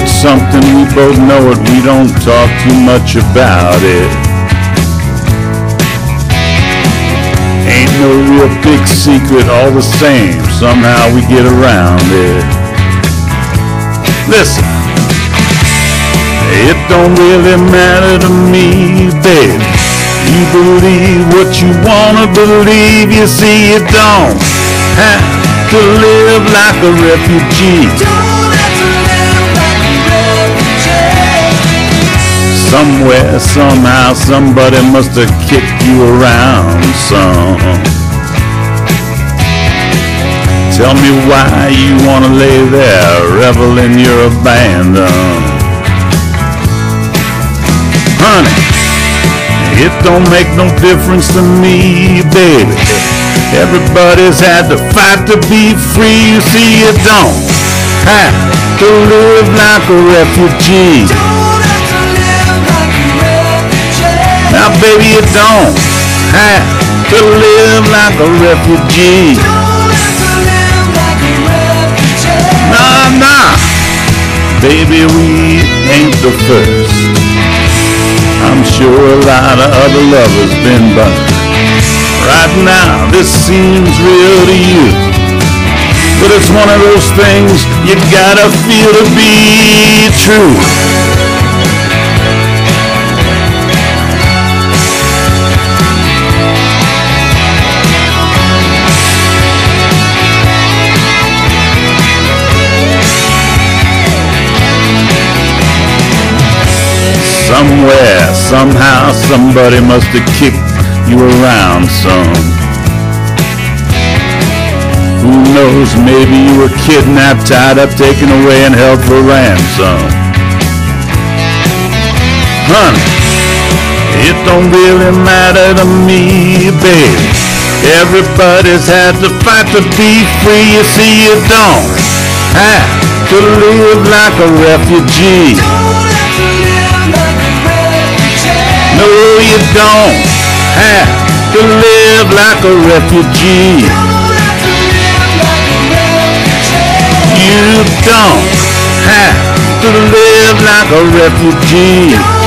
it's something we both know it, we don't talk too much about it. Ain't no real big secret, all the same, somehow we get around it. Listen, it don't really matter to me, baby. You believe what you wanna believe, you see, you don't have to live like a refugee. Somewhere, somehow, somebody must have kicked you around some. Tell me why you wanna lay there, revel in your abandon. Honey, it don't make no difference to me, baby. Everybody's had to fight to be free, you see, you don't have to live like a refugee. Now, baby, you don't have to live like a refugee. Nah, nah. Baby, we ain't the first. I'm sure a lot of other lovers been burned. Right now, this seems real to you. But it's one of those things you gotta feel to be true. Somewhere, somehow, somebody must have kicked you around some. Who knows, maybe you were kidnapped, tied up, taken away, and held for ransom. Honey, it don't really matter to me, baby. Everybody's had to fight to be free, you see, you don't have to live like a refugee. No, you don't have to live like a refugee. You don't have to live like a refugee.